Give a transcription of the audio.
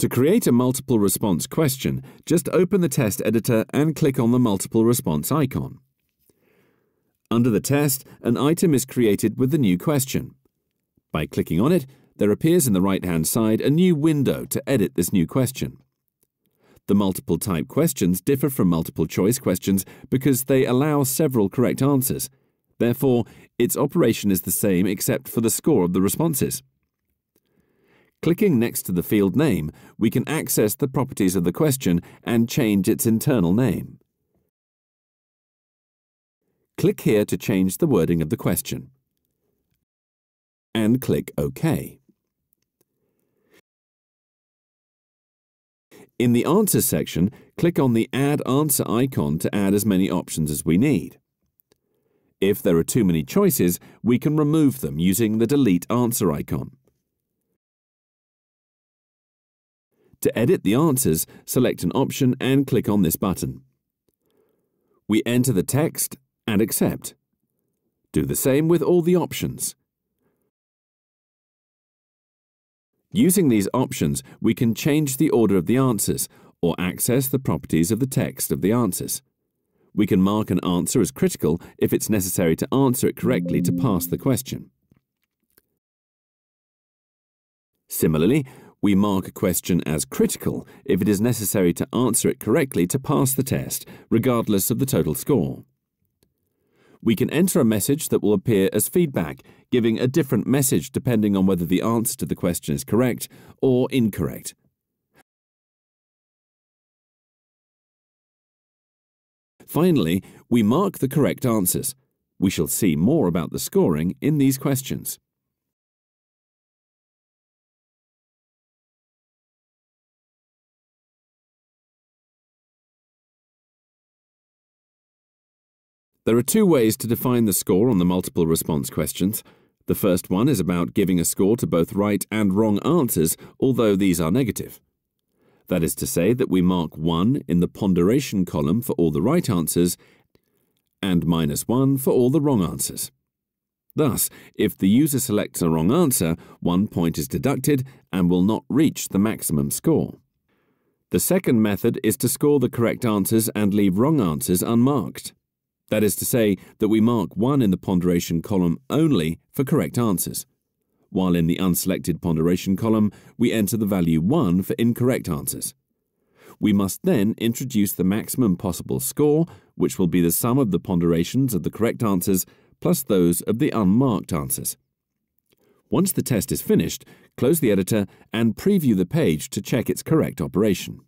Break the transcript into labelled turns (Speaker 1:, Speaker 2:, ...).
Speaker 1: To create a multiple response question, just open the test editor and click on the multiple response icon. Under the test, an item is created with the new question. By clicking on it, there appears in the right-hand side a new window to edit this new question. The multiple type questions differ from multiple choice questions because they allow several correct answers. Therefore, its operation is the same except for the score of the responses. Clicking next to the field name, we can access the properties of the question and change its internal name. Click here to change the wording of the question. And click OK. In the Answers section, click on the Add Answer icon to add as many options as we need. If there are too many choices, we can remove them using the Delete Answer icon. To edit the answers, select an option and click on this button. We enter the text and accept. Do the same with all the options. Using these options, we can change the order of the answers or access the properties of the text of the answers. We can mark an answer as critical if it's necessary to answer it correctly to pass the question. Similarly, we mark a question as critical if it is necessary to answer it correctly to pass the test, regardless of the total score. We can enter a message that will appear as feedback, giving a different message depending on whether the answer to the question is correct or incorrect. Finally, we mark the correct answers. We shall see more about the scoring in these questions. There are two ways to define the score on the multiple response questions. The first one is about giving a score to both right and wrong answers, although these are negative. That is to say that we mark 1 in the ponderation column for all the right answers and minus 1 for all the wrong answers. Thus, if the user selects a wrong answer, one point is deducted and will not reach the maximum score. The second method is to score the correct answers and leave wrong answers unmarked. That is to say that we mark 1 in the ponderation column only for correct answers, while in the unselected ponderation column we enter the value 1 for incorrect answers. We must then introduce the maximum possible score, which will be the sum of the ponderations of the correct answers plus those of the unmarked answers. Once the test is finished, close the editor and preview the page to check its correct operation.